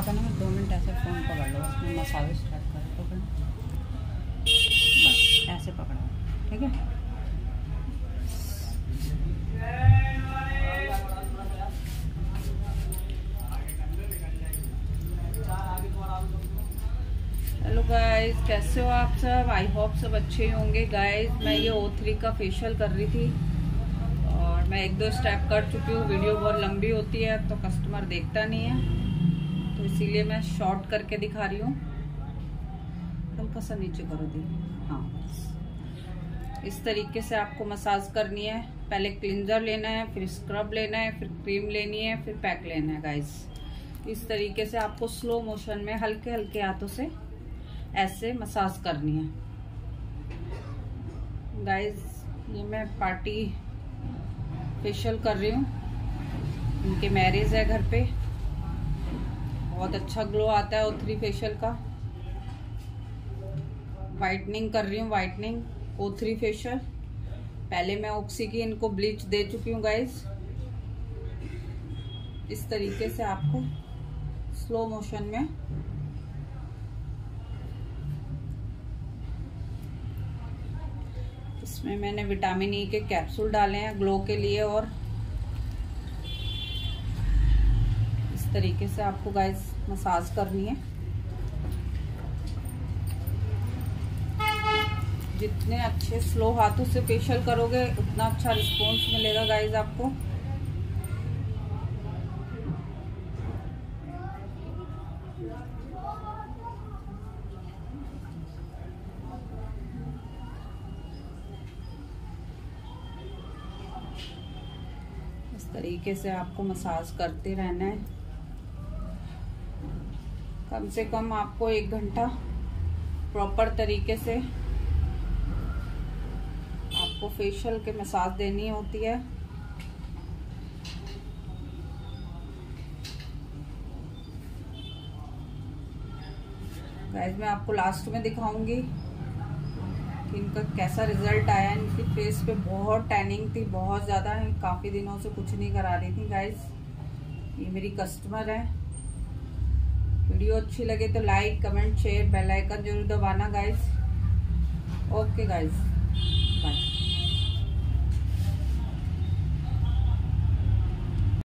आप है ना, दो मिनट ऐसे फ़ोन पकड़ लो, उसमें मसाज स्टार्ट कर, पकड़ बस, ऐसे पकड़ो ठीक है? हेलो गाइस कैसे हो आप सब? आई होप सब अच्छे होंगे। गाइस मैं ये ओ थ्री का फेशियल कर रही थी और मैं एक दो स्टेप कर चुकी हूँ। वीडियो बहुत लंबी होती है तो कस्टमर देखता नहीं है। इसीलिए मैं शॉर्ट करके दिखा रही हूँ। हल्का सा नीचे करो दी। हाँ। इस तरीके से आपको मसाज करनी है। पहले क्लिनजर लेना है, फिर स्क्रब लेना है, फिर क्रीम लेनी है, फिर पैक लेना है गाइस इस तरीके से आपको स्लो मोशन में हल्के हल्के हाथों से ऐसे मसाज करनी है। गाइस ये मैं पार्टी फेशियल कर रही हूँ। उनके मैरिज है घर पे। बहुत अच्छा ग्लो आता है ओ थ्री फेशियल का। वाइटनिंग कर रही हूँ वाइटनिंग ओ थ्री फेशियल पहले मैं ऑक्सी की इनको ब्लीच दे चुकी हूँ गाइस इस तरीके से आपको स्लो मोशन में। इसमें मैंने विटामिन ई e के कैप्सूल डाले हैं ग्लो के लिए और तरीके से आपको गाइस मसाज करनी है। जितने अच्छे स्लो हाथों से फेशियल करोगे, उतना अच्छा रिस्पॉन्स मिलेगा गाइज़ आपको। तरीके से आपको मसाज करते रहना है। कम से कम आपको एक घंटा प्रॉपर तरीके से आपको फेशियल के मसाज देनी होती है। गाइस मैं आपको लास्ट में दिखाऊँगी कि इनका कैसा रिज़ल्ट आया। इनकी फेस पे बहुत टैनिंग थी, बहुत ज़्यादा। है काफ़ी दिनों से कुछ नहीं करा रही थी गाइस ये मेरी कस्टमर है। वीडियो अच्छी लगे तो like comment share bell icon ज़रूर दबाना गाइस ओके गाइस